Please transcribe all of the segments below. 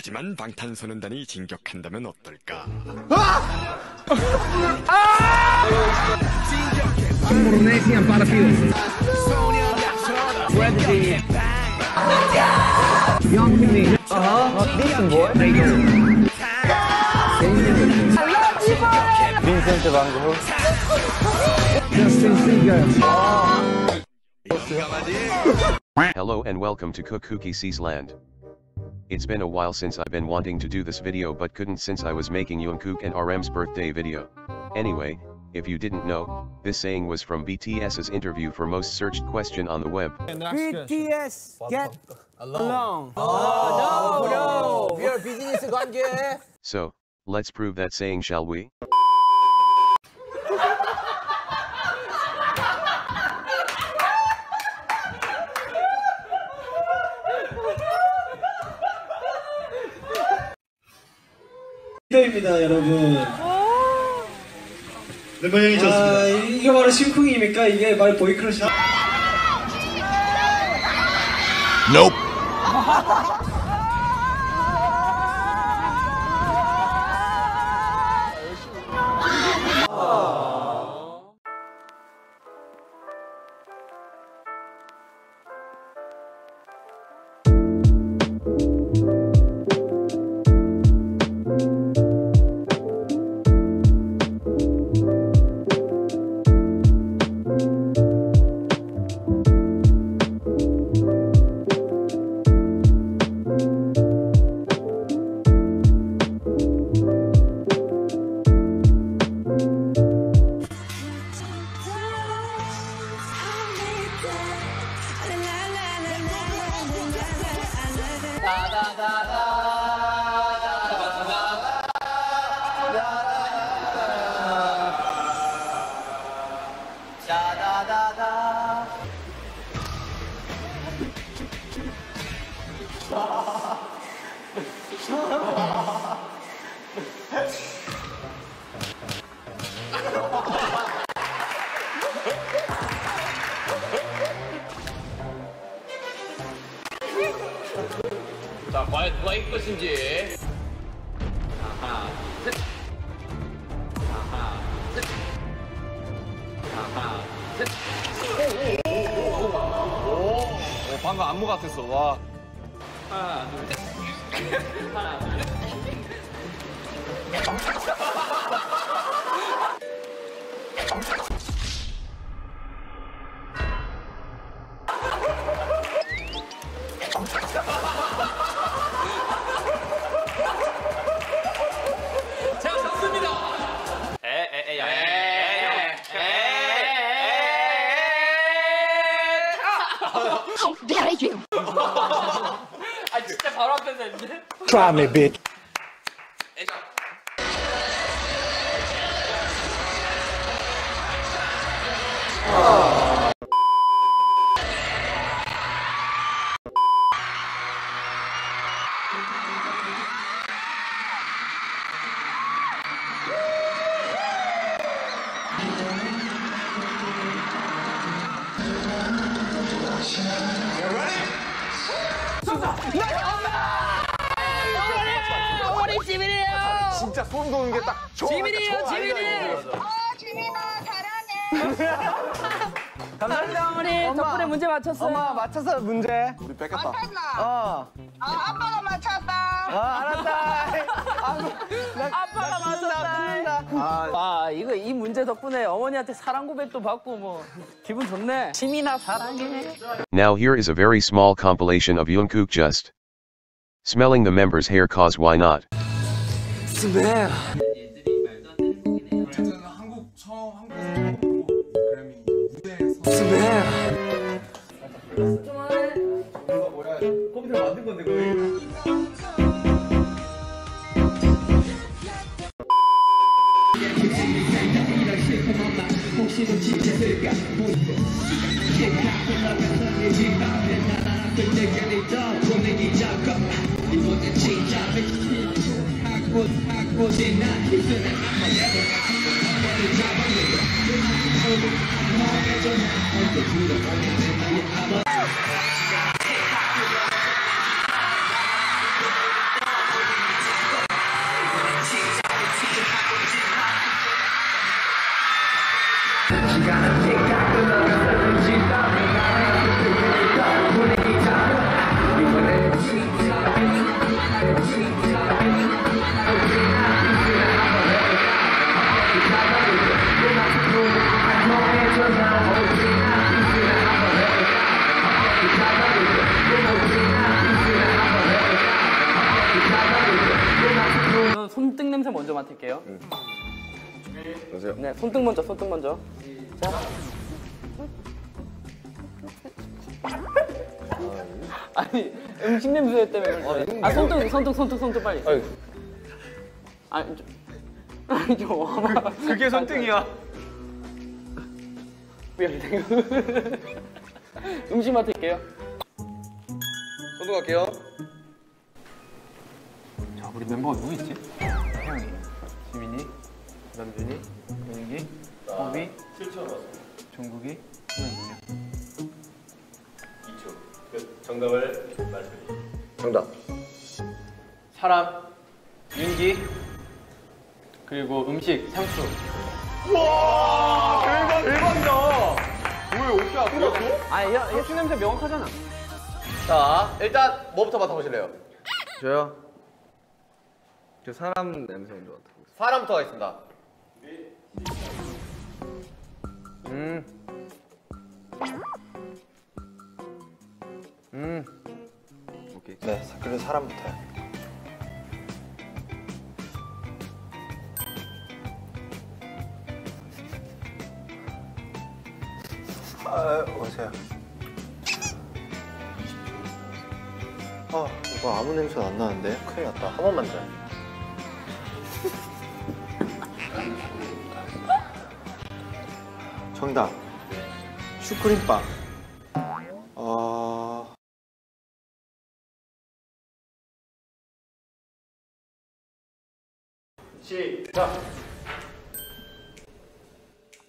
하지만 방탄소년단이 진격한다면 어떨까? Uh-huh. Van Gogh. Justin Seager. Hello and welcome to Cook Cookie Seas Land. It's been a while since I've been wanting to do this video but couldn't since I was making Jungkook and RM's birthday video. Anyway, if you didn't know, this saying was from BTS's interview for most searched question on the web. BTS get along. Oh, no, oh, no. We are business 관계. So, let's prove that saying shall we? 입니다 여러분. 몇 명이셨습니다. 아, 이게 바로 심쿵입니까? 이게 바로 보이크러시. 자, 것인지. 하나, 셋. 하나, 셋. 하나, 셋. 오, 방금 안무 같았어, 와. 하나, 둘, 셋. 하나, 둘, 셋. Try me, bitch. 진짜 소름 돋는 게 딱 저. 지민이에요, 지민이. 감사합니다 어머니. 덕분에 문제 맞췄어요. 엄마 맞춰서 문제. 우리 뺏겼다. 어. 아, 아빠가 맞췄다. 어, 알았다. 아빠가 맞췄다. 아, 아 이거 이 문제 덕분에 어머니한테 사랑 고백도 받고 뭐 기분 좋네. 지민아 사랑해. Now here is a very small compilation of Jungkook just smelling the members' hair cause why not? It's 어쨌든 한국 처 한국에서 그래미 무대에서 It's 이거 뭐야? 진짜 될까? 이번엔 I'm going to be able 냄새 먼저 맡을게요. 보세요. 네, 손등 먼저, 손등 먼저. 자. 아니, 음식 냄새 때문에 그러지. 아, 손등, 손등, 손등, 손등 빨리. 아니, 좀. 아니, 좀. 그게 손등이야. 미안해. 음식 맡을게요. 저도 갈게요. 자, 우리 멤버가 누구 있지? 태영이, 지민이, 남준이, 민기, 호비, 종국이, 승현이. 정답. 사람, 윤기, 그리고 음식, 향수. 대박 대박이다. 왜 어떻게 알았어? 아, 야, 향수 냄새 명확하잖아. 자 일단 뭐부터 맡아보실래요? 저요? 저 사람 냄새 먼저 맡아보겠습니다. 사람부터 가겠습니다. 음. 음. 오케이. 네, 그래도 사람부터요. 아, 오세요. 아, 이거 아무 냄새 안 나는데? 큰일 났다. 한 번만 더. 정답. 슈크림빵. 어...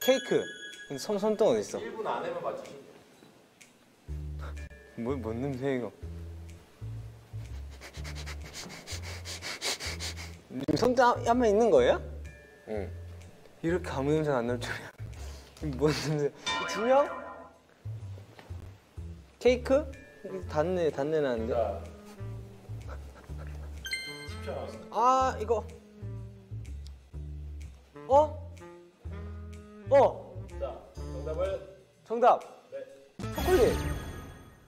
케이크. 근데 손, 손등 어디 있어? 1분 안에만 맞추시. 뭐, 뭔 냄새 이거? 지금 손등 한번 있는 거예요? 응. 이렇게 아무 냄새 안 날 줄이야. 뭔 냄새? 진영? 케이크? 단내 단내 나는데. 아 이거. 어? 어? 자 정답은? 정답. 네. 초콜릿.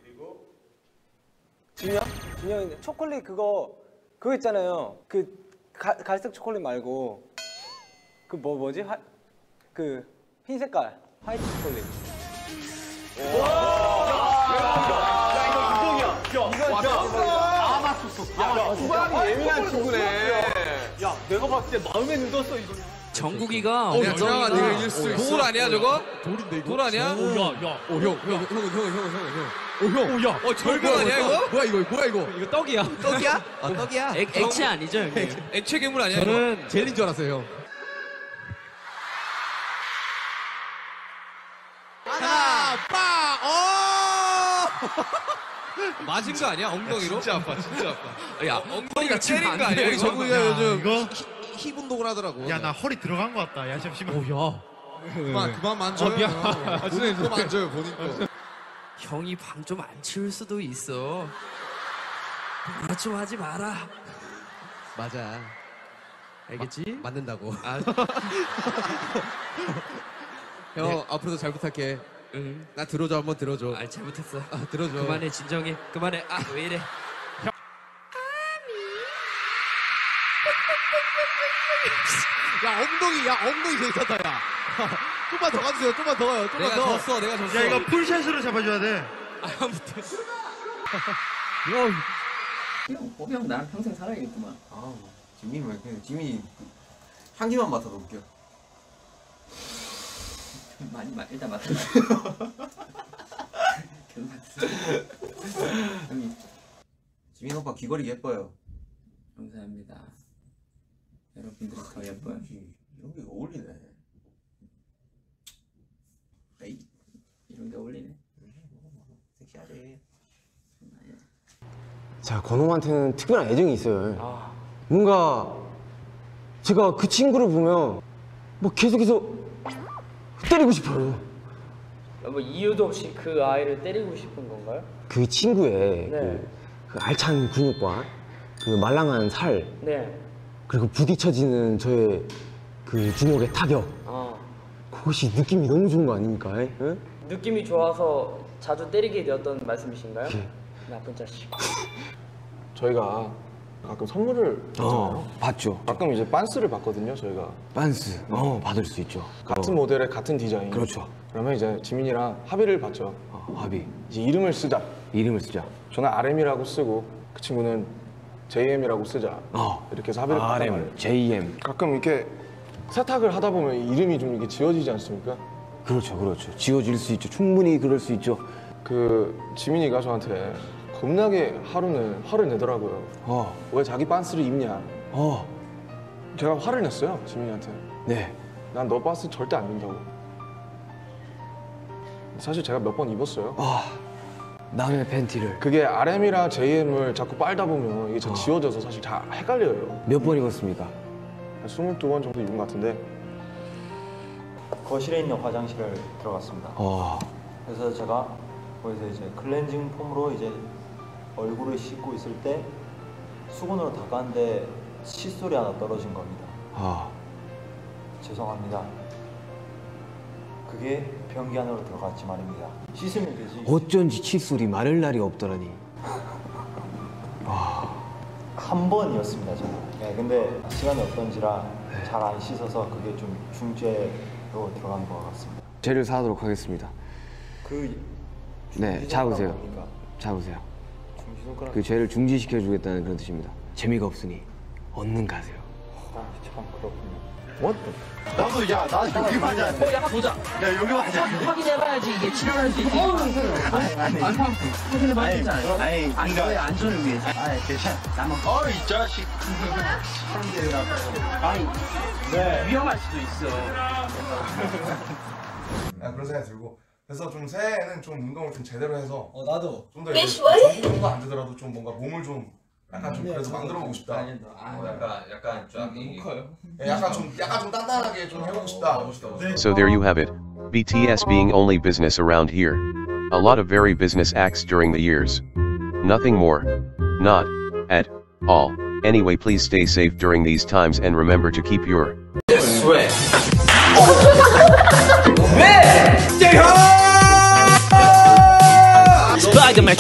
그리고 진영? 진영인데 초콜릿 그거 그거 있잖아요. 그 가, 갈색 초콜릿 말고 그 뭐 뭐지? 하, 그 흰 색깔 화이트 초콜릿. 사람이 예민한 친구네. 정국이가 어, 야, 정아 내가 이길 수 있어. 돌 아니야 저거? 돌인데 이거? 돌 아니야? 야, 야. 어, 형, 형, 형, 형, 형, 형, 형. 어, 형. 어, 야. 어, 절벽 아니야 이거? 뭐야 이거? 뭐야 이거? 이거 떡이야. 떡이야? 아, 떡이야? 액, 액체 아니죠, 형님? 액체 괴물 아니야? 저는 젤인 줄 알았어요, 형. 하나, 빠, 어! 맞은 거 아니야? 엉덩이로? 진짜 아파, 진짜 아파. 야, 엉덩이가 때린 거 아니야? 이거? 정국이가 요즘 이거 힙 운동을 하더라고. 야, 나 허리 들어간 것 같다. 야, 잠시만. 오, 야. 그만, 그만 만져요. 어, 미안. 본인 거 만져요, 본인 거. 형이 방 좀 안 치울 수도 있어. 뭐라 좀 하지 마라. 맞아. 알겠지? 맞는다고. 아, 형, 네. 앞으로도 잘 부탁해. 응. 나 들어줘, 한번 들어줘. 아, 잘못했어. 아, 들어줘. 그만해, 진정해. 그만해. 아, 왜 이래? 야, 엉덩이, 야, 엉덩이 괜찮다, 야. 좀만 더 가주세요, 좀만 더 가요, 좀만 내가 더. 졌어, 내가 졌어. 야, 이거 풀샷으로 잡아줘야 돼. 아무튼. 호비 형 나랑 평생 살아야겠구만. 아, 지민이 왜 그냥 지민이 향기만 맡아도 웃겨. 많이 마, 일단 맡아주세요. 계속 맡으세요. 형님, 지민 오빠 귀걸이 예뻐요. 감사합니다. 여러분들이 더 예뻐요. 이런 게 어울리네. 에이, 이런 게 어울리네. 섹시하지. 자, 건홍한테는 특별한 애정이 있어요. 뭔가 제가 그 친구를 보면 뭐 계속해서 때리고 싶어요. 뭐 이유도 없이 그 아이를 때리고 싶은 건가요? 그 친구의 네. 그, 그 알찬 근육과 그 말랑한 살 네. 그리고 부딪혀지는 저의 그 주먹의 타격 아, 그것이 느낌이 너무 좋은 거 아닙니까? 응? 느낌이 좋아서 자주 때리게 되었던 말씀이신가요? 예. 나쁜 자식. 저희가 가끔 선물을 받잖아요. 어, 받죠. 가끔 이제 빤스를 받거든요, 저희가. 빤스. 어, 받을 수 있죠. 같은 어. 모델의 같은 디자인. 그렇죠. 그러면 이제 지민이랑 합의를 받죠. 어, 합의. 이제 이름을 쓰자. 이름을 쓰자. 저는 RM이라고 쓰고 그 친구는 JM이라고 쓰자. 어. 이렇게 해서 합의를 받단 RM, 말이에요. JM. 가끔 이렇게 세탁을 하다 보면 이름이 좀 이렇게 지워지지 않습니까? 그렇죠, 그렇죠. 지워질 수 있죠. 충분히 그럴 수 있죠. 그 지민이가 저한테 겁나게 하루는 화를 내더라고요. 어, 왜 자기 빤스를 입냐? 어, 제가 화를 냈어요, 지민이한테. 네. 난너 빤스 절대 안 입는다고. 사실 제가 몇 번 입었어요. 아, 남의 팬티를 그게 RM이랑 JM을 자꾸 빨다 보면 이게 잘 어. 지워져서 사실 다 헷갈려요. 몇 번 입었습니까? 한 22번 정도 입은 것 같은데 거실에 있는 화장실을 들어갔습니다. 어, 그래서 제가 거기서 이제 클렌징 폼으로 이제 얼굴을 씻고 있을 때 수건으로 닦았는데 칫솔이 하나 떨어진 겁니다. 아, 죄송합니다. 그게 변기 안으로 들어갔지 말입니다. 씻으면 되지. 어쩐지 칫솔이 마를 날이 없더라니. 한 번이었습니다, 저는. 네, 근데 시간이 없던지라 잘 안 씻어서 그게 좀 중죄로 들어간 것 같습니다. 죄를 사하도록 하겠습니다. 그 네, 잡으세요. 잡으세요. 그 죄를 중지시켜 주겠다는 그런 뜻입니다. 재미가 없으니 얼른 가세요. 아, 참 그렇군요. 나도 야, 나 여기 맞아. 어, 약간 보자. 야, 여기 맞아. 확인해봐야지 이게 치료할 수 있지. 아니, 아니. 확인해봐야 아니, 되잖아요. 아니, 아니, 그러니까- 너의 안전을 위해서. 아니, 괜찮아. 나만. 어, 이 자식. 아니, 네. 위험할 수도 있어. 아, 그런 생각이 들고 그래서 좀 새해에는 좀 운동을 좀 제대로 해서 어 나도 좀 더 이제 전기 정도 안 되더라도 좀 뭔가 몸을 좀 약간 좀 그래도 만들어 보고 싶다. 어, 약간 약간 좀 커요. 약간 좀 약간 좀 단단하게 좀 해보고 싶다. So there you have it. BTS being only business around here. A lot of very business acts during the years. Nothing more. Not at all. Anyway, please stay safe during these times and remember to keep your sweat. Spider-Man.